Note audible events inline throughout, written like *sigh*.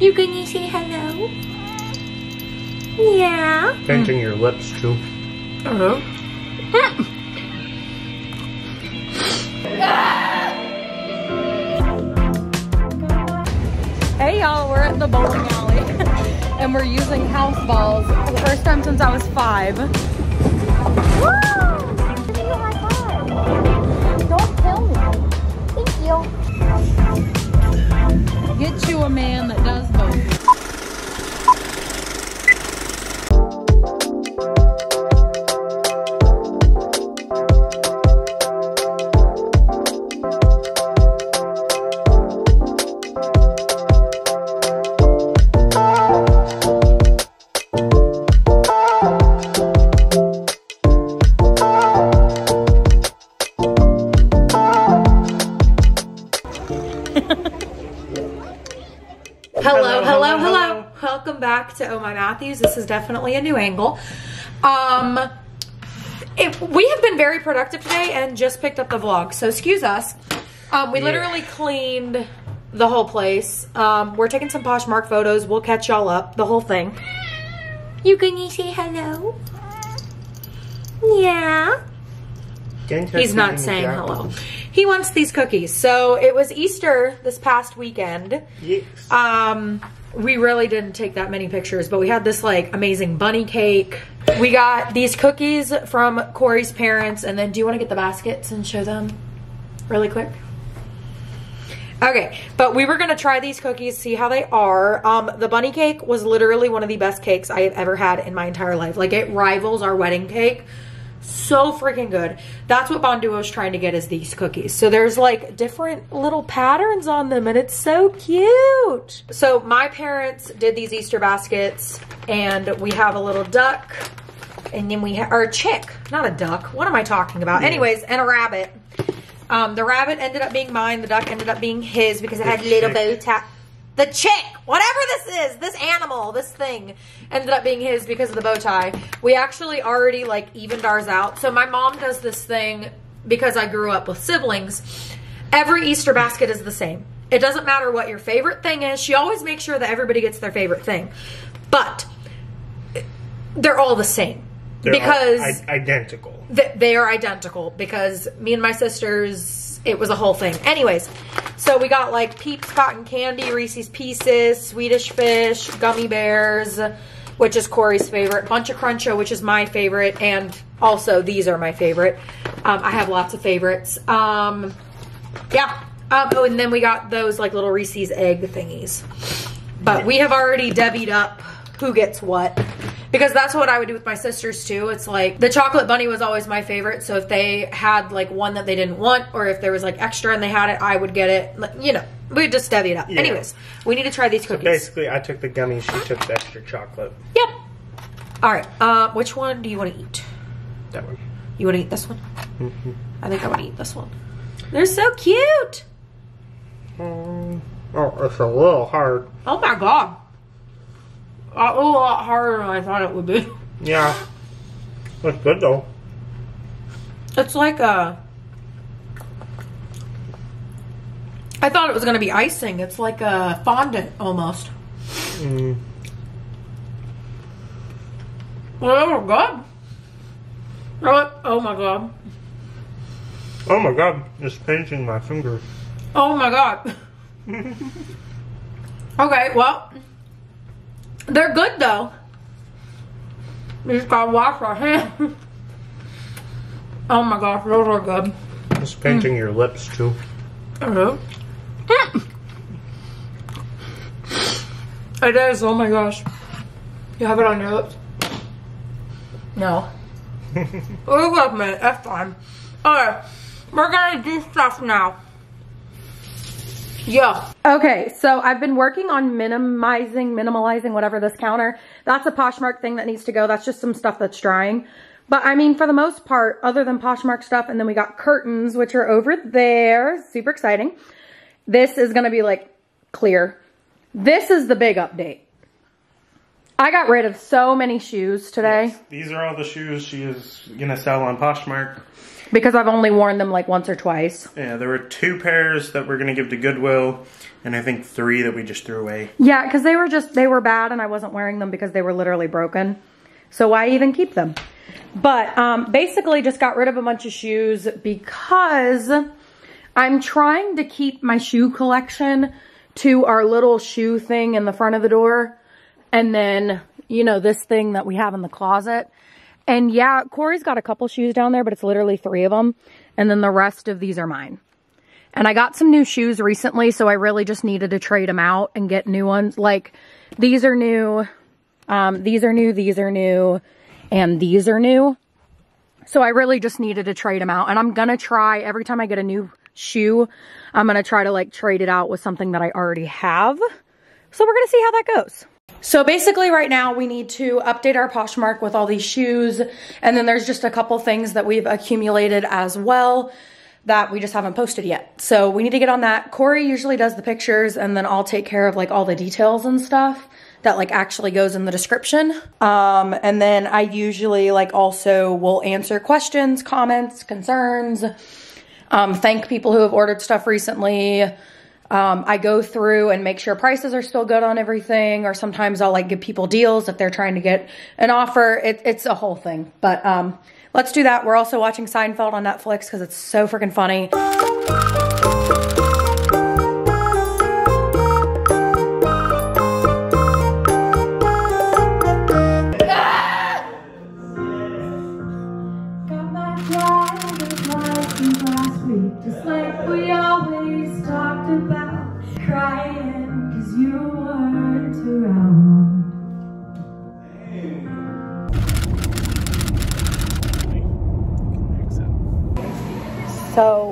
You gonna say hello? Yeah. Painting your lips too. Hello. Uh-huh. *laughs* Hey y'all, we're at the bowling alley *laughs* and we're using house balls. The first time since I was five. Woo! Back to Oh My Matthews. This is definitely a new angle. Um, it, we have been very productive today and just picked up the vlog, so excuse us. Um, we Yeah. literally cleaned the whole place. Um, we're taking some Poshmark photos. We'll catch y'all up, the whole thing. You gonna say hello? Yeah. He's not saying jaw. hello. He wants these cookies. So it was Easter this past weekend. Yes. Um, we really didn't take that many pictures, but we had this like amazing bunny cake. We got these cookies from Cory's parents, and then do you want to get the baskets and show them really quick? Okay, but we were gonna try these cookies, see how they are. Um, the bunny cake was literally one of the best cakes I have ever had in my entire life. Like it rivals our wedding cake. So freaking good. That's what Bonduo is trying to get is these cookies. So there's like different little patterns on them and it's so cute. So my parents did these Easter baskets and we have a little duck and then we have, or a chick, not a duck. What am I talking about? Anyways, and a rabbit. Um, the rabbit ended up being mine. The duck ended up being his because it had little bow tie. The chick, whatever this is, this animal, this thing, ended up being his because of the bow tie. We actually already like evened ours out. So my mom does this thing because I grew up with siblings. Every Easter basket is the same. It doesn't matter what your favorite thing is. She always makes sure that everybody gets their favorite thing. But they're all the same. They're because identical. Th- they are identical because me and my sisters, it was a whole thing. Anyways, so we got like Peeps cotton candy, Reese's Pieces, Swedish Fish, gummy bears, which is Cory's favorite, Bunch of Cruncho, which is my favorite, and also these are my favorite. Um, I have lots of favorites. Um, yeah. Um, oh, and then we got those like little Reese's egg thingies. But we have already debied up who gets what. Because that's what I would do with my sisters too. It's like the chocolate bunny was always my favorite. So if they had like one that they didn't want, or if there was like extra and they had it, I would get it. Like, You know, we just divvy it up. Yeah. Anyways, we need to try these cookies. Basically, I took the gummies. She took the extra chocolate. Yep. All right. Uh, which one do you want to eat? That one. You want to eat this one? Mm-hmm. I think I want to eat this one. They're so cute. Um, oh, it's a little hard. Oh my god. Uh, a lot harder than I thought it would be. Yeah. It's good though. It's like a. I thought it was going to be icing. It's like a fondant almost. Mm. Well, they were good. Really? Oh my god. Oh my god, it's pinching my fingers. Oh my god. *laughs* okay, well. They're good though. We just gotta wash our hands. oh my gosh, those are good. It's painting your lips too. Hello? It is, oh my gosh. You have it on your lips? No. Look with me, that's fine. Alright, we're gonna do stuff now. Yeah. Okay, so I've been working on minimizing, minimalizing whatever this counter. That's a Poshmark thing that needs to go. That's just some stuff that's drying. But I mean, for the most part, other than Poshmark stuff, and then we got curtains, which are over there. Super exciting. This is gonna be like clear. This is the big update. I got rid of so many shoes today These are all the shoes she is gonna sell on Poshmark. because I've only worn them like once or twice. Yeah, there were two pairs that we're gonna give to Goodwill, and I think three that we just threw away. Yeah, because they were just, they were bad and I wasn't wearing them because they were literally broken. So why even keep them? But um, basically just got rid of a bunch of shoes because I'm trying to keep my shoe collection to our little shoe thing in the front of the door. And then, you know, this thing that we have in the closet. And yeah, Cory's got a couple shoes down there, but it's literally three of them. And then the rest of these are mine. And I got some new shoes recently, so I really just needed to trade them out and get new ones. Like, these are new, um, these are new, these are new, and these are new. So I really just needed to trade them out. And I'm gonna try, every time I get a new shoe, I'm gonna try to like trade it out with something that I already have. So we're gonna see how that goes. So basically right now we need to update our Poshmark with all these shoes. And then there's just a couple things that we've accumulated as well that we just haven't posted yet. So we need to get on that. Cory usually does the pictures and then I'll take care of like all the details and stuff that like actually goes in the description. Um, and then I usually like also will answer questions, comments, concerns, um, thank people who have ordered stuff recently. Um, I go through and make sure prices are still good on everything, or sometimes I'll like give people deals if they're trying to get an offer. It, it's a whole thing, but um, let's do that. We're also watching Seinfeld on Netflix because it's so freaking funny.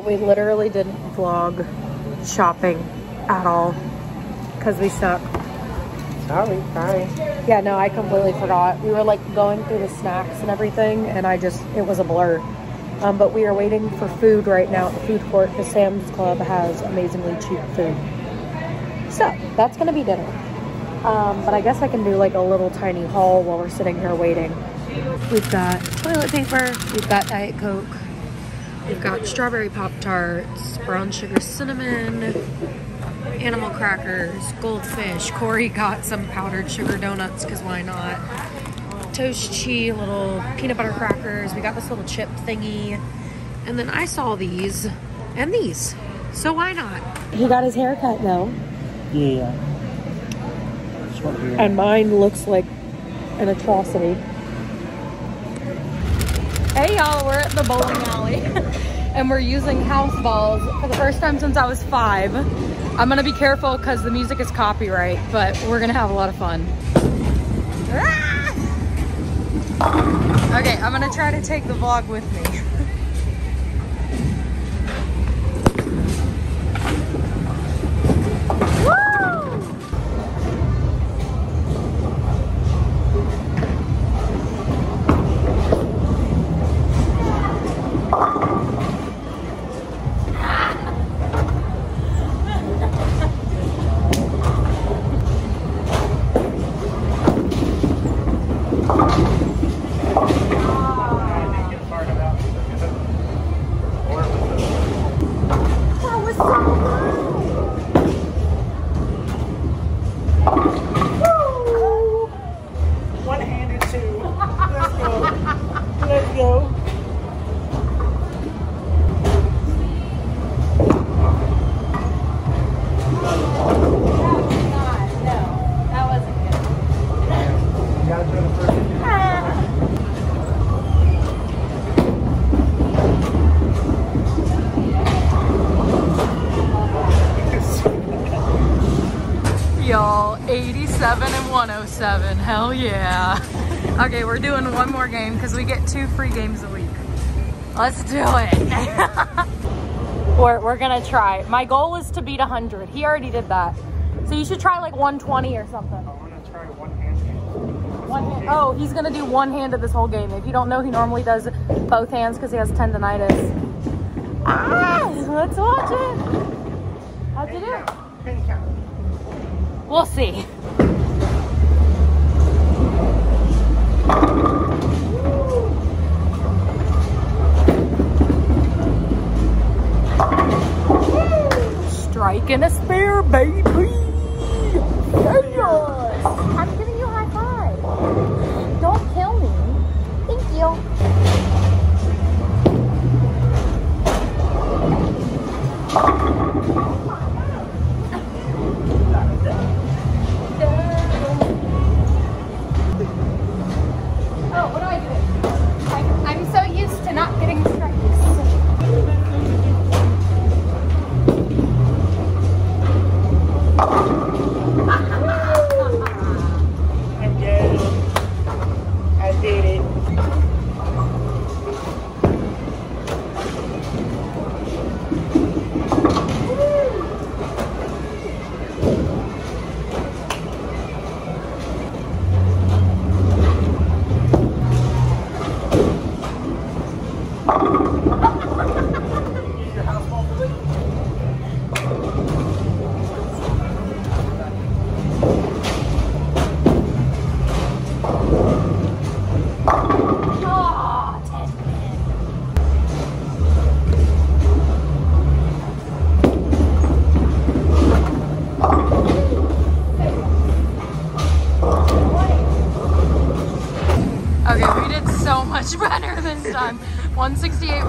We literally didn't vlog shopping at all because we suck. Sorry, sorry. Yeah, no, I completely forgot. We were like going through the snacks and everything, and I just, it was a blur. Um, but we are waiting for food right now at the food court because Sam's Club has amazingly cheap food. So that's gonna be dinner. Um, but I guess I can do like a little tiny haul while we're sitting here waiting. We've got toilet paper, we've got Diet Coke, we've got strawberry Pop Tarts, brown sugar cinnamon, animal crackers, goldfish. Cory got some powdered sugar donuts because why not? Toastchee, little peanut butter crackers. We got this little chip thingy. And then I saw these and these. So why not? He got his hair cut though. Yeah. That's what we And mine looks like an atrocity. Hey y'all, we're at the bowling alley *laughs* and we're using house balls for the first time since I was five. I'm gonna be careful because the music is copyright, but we're gonna have a lot of fun. Ah! Okay, I'm gonna try to take the vlog with me. Hell yeah. Okay, we're doing one more game because we get two free games a week. Let's do it. *laughs* we're, we're gonna try. My goal is to beat 100. He already did that. So you should try like 120 or something. I wanna try one-handed. One hand. Oh, he's gonna do one handed this whole game. If you don't know, he normally does both hands because he has tendonitis. Ah, let's watch it. How'd you do? We'll see. Striking a spare, baby. Yes.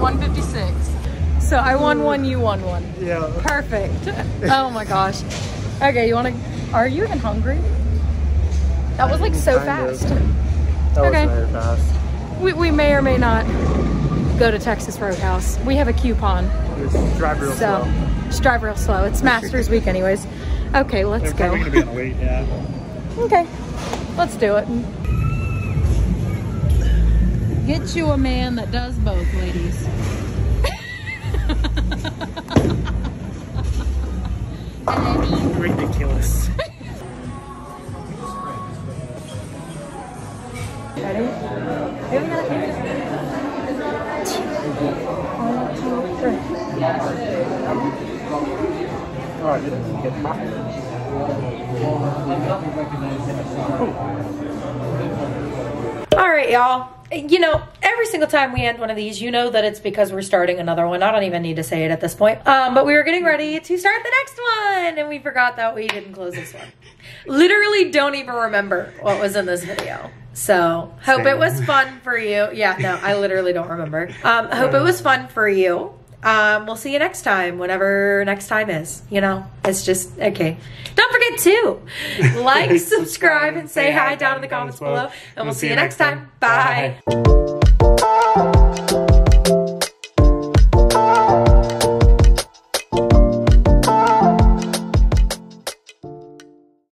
168, 156. So I won one, you won one. Yeah. Perfect. *laughs* Oh my gosh. Okay, you want to? Are you even hungry? That was like so fast. That Okay. was very fast. We, we may or may not go to Texas Roadhouse. We have a coupon, Just drive real so slow. just drive real slow. It's Masters Week, anyways. Okay, let's They're go. on yeah. *laughs* Okay, let's do it. Get you a man that does both, ladies. Ridiculous. Ready? Here we go. Here we. One, two, three. All right, y'all. You know, every single time we end one of these, you know that it's because we're starting another one. I don't even need to say it at this point. Um, but we were getting ready to start the next one, and we forgot that we didn't close this one. Literally, don't even remember what was in this video. So, hope it was fun for you. Yeah, no, I literally don't remember. Um, hope it was fun for you. Um, we'll see you next time, whenever next time is. You know, it's just okay. Don't forget to *laughs* like, subscribe, and say hi down in the comments below. And we'll see you next time. Bye.